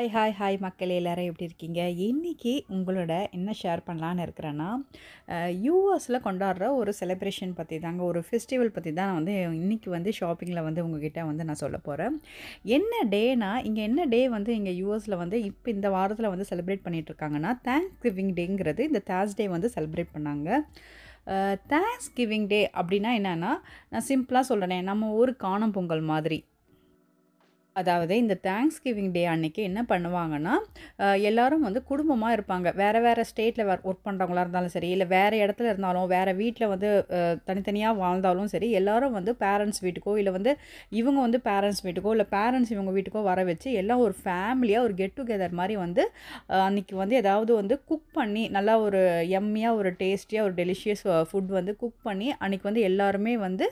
Hi hi hi மக்கள் எல்லோரும் எப்படி இருக்கீங்க? இன்றைக்கி உங்களோட என்ன ஷேர் பண்ணலான்னு இருக்கிறேன்னா யூஎஸில் கொண்டாடுற ஒரு செலிப்ரேஷன் பற்றி தாங்க ஒரு ஃபெஸ்டிவல் பற்றி தான் நான் வந்து இன்றைக்கி வந்து ஷாப்பிங்கில் வந்து உங்ககிட்ட வந்து நான் சொல்ல போகிறேன் என்ன டேனா இங்கே என்ன டே வந்து இங்கே யூஎஸில் வந்து இப்போ இந்த வாரத்தில் வந்து செலிப்ரேட் பண்ணிகிட்ருக்காங்கன்னா தேங்க்ஸ் கிவிங் டேங்கிறது இந்த தேர்ஸ்டே வந்து செலிப்ரேட் பண்ணாங்க. தேங்க்ஸ் கிவிங் டே அப்படின்னா என்னென்னா நான் சிம்பிளாக சொல்கிறேன் நம்ம ஊர் காணும் பொங்கல் மாதிரி. அதாவது இந்த தேங்க்ஸ் கிவிங் டே அன்னைக்கு என்ன பண்ணுவாங்கன்னா எல்லோரும் எல்லாரும் வந்து குடும்பமாக இருப்பாங்க. வேறு வேறு ஸ்டேட்டில் வேறு ஒர்க் பண்ணுறவங்களா இருந்தாலும் சரி இல்லை வேறு இடத்துல இருந்தாலும் வேறு வீட்டில் வந்து தனித்தனியாக வாழ்ந்தாலும் சரி எல்லோரும் வந்து பேரண்ட்ஸ் வீட்டுக்கோ இல்லை வந்து இவங்க வந்து பேரண்ட்ஸ் வீட்டுக்கோ இல்லை பேரண்ட்ஸ் இவங்க வீட்டுக்கோ வர வச்சு எல்லாம் ஒரு ஃபேமிலியாக ஒரு கெட் டுகெதர் மாதிரி வந்து அன்றைக்கி வந்து ஏதாவது வந்து குக் பண்ணி நல்லா ஒரு எம்மியாக ஒரு டேஸ்டியாக ஒரு டெலிஷியஸ் ஃபுட் வந்து குக் பண்ணி அன்றைக்கி வந்து எல்லாருமே வந்து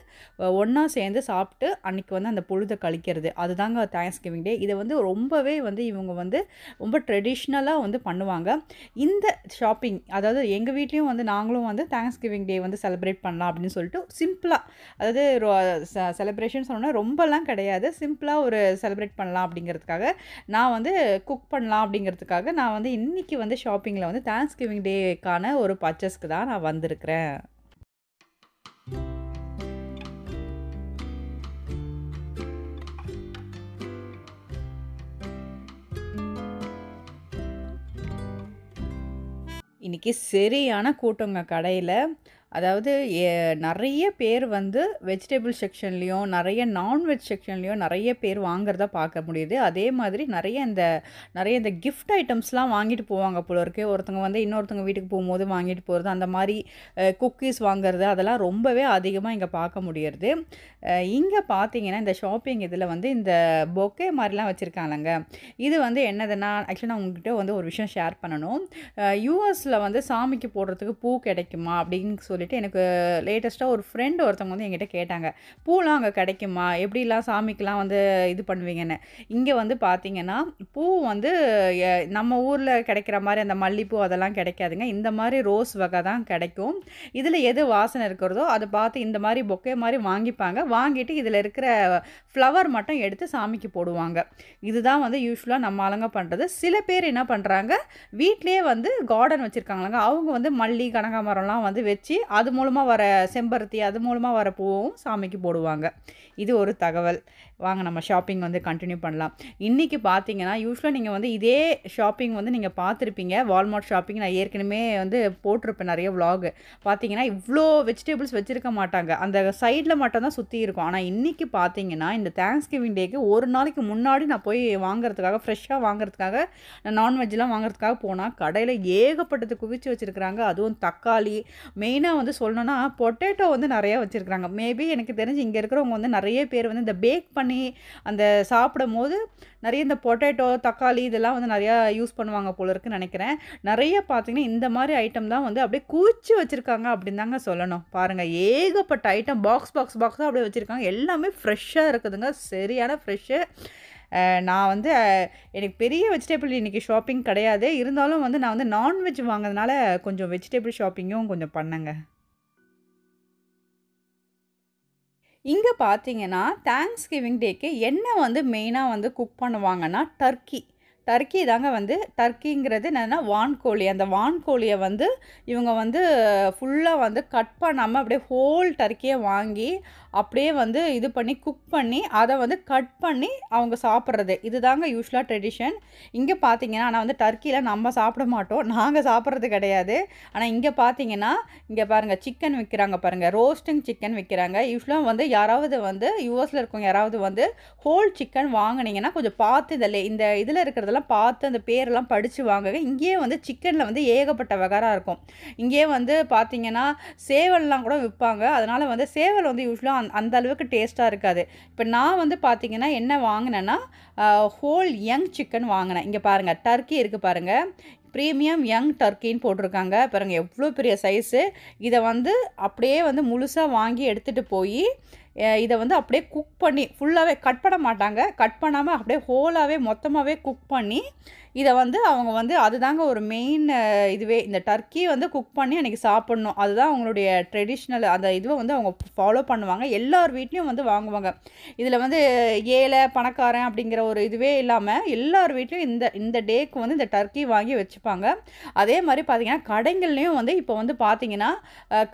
ஒன்றா சேர்ந்து சாப்பிட்டு அன்னைக்கு வந்து அந்த பொழுதை கழிக்கிறது. அதுதாங்க தேங்க்ஸ் கிவிங் டே இதை வந்து ரொம்பவே வந்து இவங்க வந்து ரொம்ப ட்ரெடிஷ்னலாக வந்து பண்ணுவாங்க. இந்த ஷாப்பிங் அதாவது எங்கள் வீட்லேயும் வந்து நாங்களும் வந்து தேங்க்ஸ் கிவிங் டே வந்து செலிப்ரேட் பண்ணலாம் அப்படின்னு சொல்லிட்டு சிம்பிளாக அதாவது செலிப்ரேஷன் சொன்னோன்னா ரொம்பலாம் கிடையாது. சிம்பிளாக ஒரு செலிப்ரேட் பண்ணலாம் அப்படிங்கிறதுக்காக நான் வந்து குக் பண்ணலாம் அப்படிங்கிறதுக்காக நான் வந்து இன்றைக்கி வந்து ஷாப்பிங்கில் வந்து தேங்க்ஸ் கிவிங் டேக்கான ஒரு பர்ச்சேஸ்க்கு தான் நான் வந்திருக்கிறேன். இன்றைக்கி சரியான கூட்டங்க கடையில். அதாவது நிறைய பேர் வந்து வெஜிடபிள் செக்ஷன்லேயும் நிறைய நான்வெஜ் செக்ஷன்லேயும் நிறைய பேர் வாங்குறத பார்க்க முடியுது. அதே மாதிரி நிறைய இந்த நிறைய இந்த கிஃப்ட் ஐட்டம்ஸ்லாம் வாங்கிட்டு போவாங்க போல இருக்கு. ஒருத்தவங்க வந்து இன்னொருத்தவங்க வீட்டுக்கு போகும்போது வாங்கிட்டு போகிறது அந்த மாதிரி குக்கீஸ் வாங்குறது அதெல்லாம் ரொம்பவே அதிகமாக இங்கே பார்க்க முடியறது. இங்கே பார்த்தீங்கன்னா இந்த ஷாப்பிங் இதில் வந்து இந்த பொக்கே மாதிரிலாம் வச்சுருக்காங்கங்க. இது வந்து என்னதுன்னா ஆக்சுவலாக நான் உங்ககிட்ட வந்து ஒரு விஷயம் ஷேர் பண்ணணும். யூஎஸில் வந்து சாமிக்கு போடுறதுக்கு பூ கிடைக்குமா அப்படின்னு சொல்லிவிட்டு எனக்கு லேட்டஸ்ட்டாக ஒரு ஃப்ரெண்டு ஒருத்தவங்க வந்து என்கிட்ட கேட்டாங்க. பூலாம் அங்கே கிடைக்குமா? எப்படிலாம் சாமிக்கெலாம் வந்து இது பண்ணுவீங்கன்னு? இங்கே வந்து பார்த்தீங்கன்னா பூ வந்து எ- நம்ம ஊரில் கிடைக்கிற மாதிரி அந்த மல்லிப்பூ அதெல்லாம் கிடைக்காதுங்க. இந்த மாதிரி ரோஸ் வகை தான் கிடைக்கும். இதில் எது வாசனை இருக்கிறதோ அதை பார்த்து இந்த மாதிரி பொக்கே மாதிரி வாங்கிப்பாங்க. வாங்கிட்டு இதில் இருக்கிற ஃப்ளவர் மட்டும் எடுத்து சாமிக்கு போடுவாங்க. இதுதான் வந்து யூஸ்வலாக நம்ம ஆளுங்க பண்ணுறது சில பேர் என்ன பண்ணுறாங்க வீட்லேயே வந்து கார்டன் வச்சுருக்காங்களாங்க. அவங்க வந்து மல்லி கனகாமரம்லாம் வந்து வச்சு அது மூலமாக வர செம்பருத்தி அது மூலமாக வர பூவும் சாமிக்கு போடுவாங்க. இது ஒரு தகவல். வாங்க நம்ம ஷாப்பிங் வந்து கண்டினியூ பண்ணலாம். இன்றைக்கி பார்த்தீங்கன்னா யூஸ்வலாக நீங்கள் வந்து இதே ஷாப்பிங் வந்து நீங்கள் பார்த்துருப்பீங்க வால்மார்ட் ஷாப்பிங் நான் ஏற்கனவே வந்து போட்டிருப்பேன் நிறைய விலாகு பார்த்தீங்கன்னா இவ்வளோ வெஜிடபிள்ஸ் வச்சுருக்க மாட்டாங்க. அந்த சைடில் மட்டும்தான் சுற்றி இருக்கும். ஆனால் இன்றைக்கி பார்த்தீங்கன்னா இந்த தேங்க்ஸ் கிவிங் டேக்கு ஒரு நாளைக்கு முன்னாடி நான் போய் வாங்குறதுக்காக ஃப்ரெஷ்ஷாக வாங்குறதுக்காக நான் நான்வெஜ்லாம் வாங்குறதுக்காக போனால் கடையில் ஏகப்பட்டது குவிச்சு வச்சுருக்குறாங்க. அதுவும் தக்காளி மெயினாக வந்து சொல்லணும்னா பொட்டேட்டோ வந்து நிறையா வச்சுருக்குறாங்க. மேபி எனக்கு தெரிஞ்சு இங்கே இருக்கிறவங்க வந்து நிறைய பேர் வந்து இந்த பேக் பண்ணி அந்த சாப்பிடும் போது நிறைய இந்த பொட்டேட்டோ தக்காளி இதெல்லாம் வந்து நிறையா யூஸ் பண்ணுவாங்க போல இருக்குன்னு நினைக்கிறேன். நிறைய பார்த்திங்கன்னா இந்த மாதிரி ஐட்டம் தான் வந்து அப்படியே குவிச்சு வச்சுருக்காங்க அப்படின்னு தாங்க சொல்லணும். பாருங்கள் ஏகப்பட்ட ஐட்டம் பாக்ஸ் பாக்ஸ் பாக்ஸாக அப்படியே வச்சுருக்காங்க. எல்லாமே ஃப்ரெஷ்ஷாக இருக்குதுங்க. சரியான ஃப்ரெஷ்ஷு நான் வந்து எனக்கு பெரிய வெஜிடபிள் இன்றைக்கி ஷாப்பிங் கிடையாது. இருந்தாலும் வந்து நான் வந்து நான்வெஜ் வாங்கினதுனால கொஞ்சம் வெஜிடபிள் ஷாப்பிங்கும் கொஞ்சம் பண்ணேங்க. இங்கே பார்த்தீங்கன்னா தேங்க்ஸ் கிவிங் டேக்கு என்ன வந்து மெயினாக வந்து குக் பண்ணுவாங்கன்னா டர்க்கி டர்க்கி தாங்க வந்து டர்க்கிங்கிறது என்னென்னா வான்கோழி. அந்த வான்கோழியை வந்து இவங்க வந்து ஃபுல்லாக வந்து கட் பண்ணாமல் அப்படியே ஹோல் டர்க்கியை வாங்கி அப்படியே வந்து இது பண்ணி குக் பண்ணி அதை வந்து கட் பண்ணி அவங்க சாப்பிட்றது. இதுதாங்க யூஸ்வலாக ட்ரெடிஷன். இங்கே பார்த்தீங்கன்னா ஆனால் வந்து டர்க்கியில் நம்ம சாப்பிட மாட்டோம். நாங்கள் சாப்பிட்றது கிடையாது. ஆனால் இங்கே பார்த்தீங்கன்னா இங்கே பாருங்கள் சிக்கன் விற்கிறாங்க பாருங்கள் ரோஸ்டிங் சிக்கன் விற்கிறாங்க யூஸ்வலாக வந்து யாராவது வந்து யூஎஸில் இருக்கவங்க யாராவது வந்து ஹோல் சிக்கன் வாங்கினீங்கன்னா கொஞ்சம் பார்த்து இதில் இந்த இதில் இருக்கிறதெல்லாம் பார்த்து அந்த பேரெல்லாம் படித்து வாங்குங்க இங்கேயே வந்து சிக்கனில் வந்து ஏகப்பட்ட வகராக இருக்கும். இங்கேயே வந்து பார்த்தீங்கன்னா சேவல்லாம் கூட விற்பாங்க அதனால் வந்து சேவல் வந்து யூஸ்வலாக அந் அந்த அளவுக்கு டேஸ்ட்டாக இருக்காது. இப்போ நான் வந்து பார்த்தீங்கன்னா என்ன வாங்கினேன்னா ஹோல் யங் சிக்கன் வாங்கினேன். இங்கே பாருங்கள் டர்க்கி இருக்குது பாருங்கள் ப்ரீமியம் யங் டர்க்கின்னு போட்டிருக்காங்க. பாருங்கள் எவ்வளோ பெரிய சைஸு இதை வந்து அப்படியே வந்து முழுசாக வாங்கி எடுத்துகிட்டு போய் இதை வந்து அப்படியே குக் பண்ணி ஃபுல்லாகவே கட் பண்ண மாட்டாங்க. கட் பண்ணாமல் அப்படியே ஹோலாகவே மொத்தமாகவே குக் பண்ணி இதை வந்து அவங்க வந்து அதுதாங்க ஒரு மெயின் இதுவே. இந்த டர்க்கி வந்து குக் பண்ணி அன்றைக்கி சாப்பிட்ணும். அதுதான் அவங்களுடைய ட்ரெடிஷ்னல் அந்த இதுவை வந்து அவங்க ஃபாலோ பண்ணுவாங்க. எல்லார் வீட்லேயும் வந்து வாங்குவாங்க. இதில் வந்து ஏழை பணக்காரன் அப்படிங்கிற ஒரு இதுவே இல்லாமல் எல்லார் வீட்லேயும் இந்த இந்த டேக்கு வந்து இந்த டர்க்கி வாங்கி வச்சுப்பாங்க. அதே மாதிரி பார்த்திங்கன்னா கடைங்கள்லேயும் வந்து இப்போ வந்து பார்த்திங்கன்னா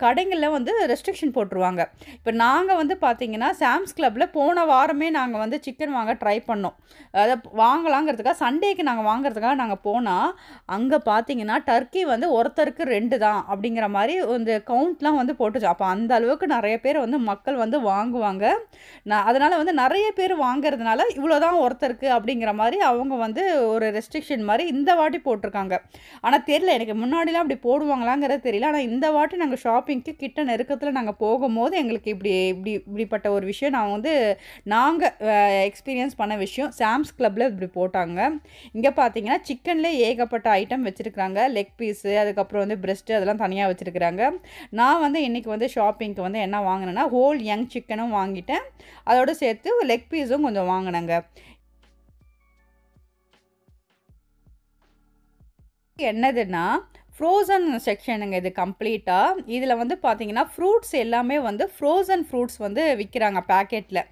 கடைங்களில் வந்து ரெஸ்ட்ரிக்ஷன் போட்டுருவாங்க. இப்போ நாங்கள் வந்து பார்த்தீங்கன்னா சாம்ஸ் கிளப்பில் போன வாரமே நாங்கள் வந்து சிக்கன் வாங்க ட்ரை பண்ணோம். அதை வாங்கலாங்கிறதுக்காக சண்டேக்கு நாங்கள் வாங்குறதுக்காக நாங்கள் போனால் அங்கே பார்த்தீங்கன்னா டர்க்கி வந்து ஒருத்தருக்கு ரெண்டு தான் அப்படிங்கிற மாதிரி இந்த கவுண்ட்லாம் வந்து போட்டுச்சு. அப்போ அந்த அளவுக்கு நிறைய பேர் வந்து மக்கள் வந்து வாங்குவாங்க. நான் அதனால் வந்து நிறைய பேர் வாங்குறதுனால இவ்வளோ தான் ஒருத்தருக்கு அப்படிங்கிற மாதிரி அவங்க வந்து ஒரு ரெஸ்ட்ரிக்ஷன் மாதிரி இந்த வாட்டி போட்டிருக்காங்க. ஆனால் தெரியல எனக்கு முன்னாடிலாம் அப்படி போடுவாங்களாங்கிறது தெரியல. ஆனால் இந்த வாட்டி நாங்கள் ஷாப்பிங்க்கு கிட்ட நெருக்கத்தில் நாங்கள் போகும்போது எங்களுக்கு இப்படி இப்படி இப்படிப்பட்ட ஒரு விஷயம் நான் வந்து நாங்கள் எக்ஸ்பீரியன்ஸ் பண்ண விஷயம். சாம்ஸ் கிளப்பில் இப்படி போட்டாங்க. இங்கே பார்த்தீங்கன்னா சிக்கன்லேயே ஏகப்பட்ட ஐட்டம் வச்சுருக்குறாங்க. லெக் பீஸு அதுக்கப்புறம் வந்து பிரெஸ்ட்டு அதெல்லாம் தனியாக வச்சுருக்குறாங்க. நான் வந்து இன்றைக்கி வந்து ஷாப்பிங்க்கு வந்து என்ன வாங்கினேன்னா ஹோல் யங் சிக்கனும் வாங்கிட்டேன். அதோடு சேர்த்து லெக் பீஸும் கொஞ்சம் வாங்கினேங்க. என்னதுன்னா ஃப்ரோசன் செக்ஷனுங்க இது கம்ப்ளீட்டாக இதில் வந்து பார்த்தீங்கன்னா ஃப்ரூட்ஸ் எல்லாமே வந்து ஃப்ரோசன் ஃப்ரூட்ஸ் வந்து விற்கிறாங்க பேக்கெட்டில்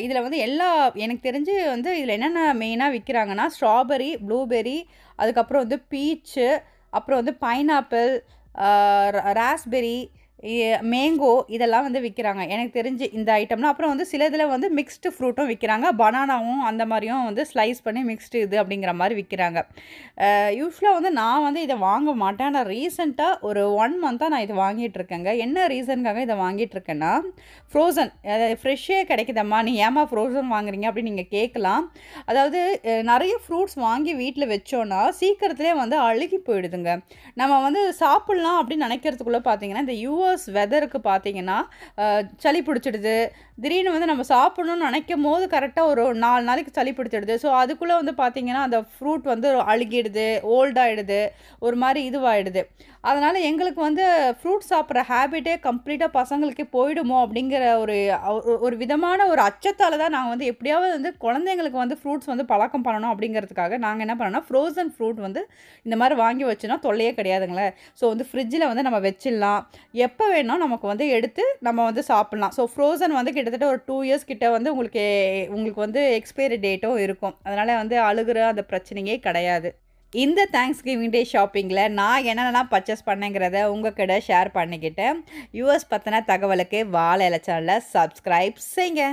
இதில் வந்து எல்லா எனக்கு தெரிஞ்சு வந்து இதில் என்னென்ன மெயினாக விற்கிறாங்கன்னா ஸ்ட்ராபெரி ப்ளூபெர்ரி அதுக்கப்புறம் வந்து பீச்சு அப்புறம் வந்து பைனாப்பிள் ராஸ்பெரி மேங்கோ இதெல்லாம் வந்து விற்கிறாங்க எனக்கு தெரிஞ்சு இந்த ஐட்டம்னா அப்புறம் வந்து சில இதில் வந்து மிக்ஸ்டு ஃப்ரூட்டும் விற்கிறாங்க பனானாவும் அந்த மாதிரியும் வந்து ஸ்லைஸ் பண்ணி மிக்ஸ்டு இது அப்படிங்கிற மாதிரி விற்கிறாங்க யூஸ்வலாக வந்து நான் வந்து இதை வாங்க மாட்டேன். ஆனால் ரீசெண்டாக ஒரு ஒன் மந்த்தாக நான் இதை வாங்கிட்டு இருக்கேங்க. என்ன ரீசனுக்காக இதை வாங்கிட்டு இருக்கேன்னா ஃப்ரோசன் ஃப்ரெஷ்ஷே கிடைக்குதம்மா. நீ ஏமா ஃப்ரோசன் வாங்குறீங்க அப்படின்னு நீங்கள் கேட்கலாம். அதாவது நிறைய ஃப்ரூட்ஸ் வாங்கி வீட்டில் வச்சோன்னா சீக்கிரத்துலேயே வந்து அழுகி போயிடுதுங்க. நம்ம வந்து சாப்பிட்லாம் அப்படின்னு நினைக்கிறதுக்குள்ளே பார்த்தீங்கன்னா இந்த யூஎஸ் வெதருக்கு பார்த்தீங்கன்னா சளி பிடிச்சிடுது. திடீர்னு வந்து நம்ம சாப்பிடணும்னு நினைக்கும் போது கரெக்டாக ஒரு நாலு நாளைக்கு சளி பிடிச்சிடுது. ஸோ அதுக்குள்ளே வந்து பார்த்தீங்கன்னா அந்த ஃப்ரூட் வந்து அழுகிடுது ஓல்டாகிடுது ஒரு மாதிரி இதுவாகிடுது அதனால் எங்களுக்கு வந்து ஃப்ரூட் சாப்பிட்ற ஹேபிட்டே கம்ப்ளீட்டாக பசங்களுக்கே போயிடுமோ அப்படிங்கிற ஒரு ஒரு- விதமான ஒரு அச்சத்தால் தான் நாங்கள் வந்து எப்படியாவது வந்து குழந்தைங்களுக்கு வந்து ஃப்ரூட்ஸ் வந்து பழக்கம் பண்ணணும் அப்படிங்கிறதுக்காக நாங்கள் என்ன பண்ணோம்னா ஃப்ரோசன் ஃப்ரூட் வந்து இந்த மாதிரி வாங்கி வச்சோன்னா தொல்லையே கிடையாதுங்களே. ஸோ வந்து ஃப்ரிட்ஜில் வந்து நம்ம வச்சிடலாம். எப்போ வேணால் நமக்கு வந்து எடுத்து நம்ம வந்து சாப்பிட்லாம். ஸோ ஃப்ரோசன் வந்து கிட்டத்தட்ட ஒரு டூ இயர்ஸ் கிட்ட வந்து உங்களுக்கு உங்களுக்கு வந்து எக்ஸ்பைரி டேட்டும் இருக்கும். அதனால் வந்து அழுகுற அந்த பிரச்சனையே கிடையாது. இந்த தேங்க்ஸ் கிவிங் டே ஷாப்பிங்கில் நான் என்னென்னலாம் பர்ச்சேஸ் பண்ணேங்கிறத உங்கள் கிட்ட ஷேர் பண்ணிக்கிட்டேன் யூஎஸ் பற்றின தகவலுக்கு வாழை இலை சப்ஸ்கிரைப் செய்யுங்க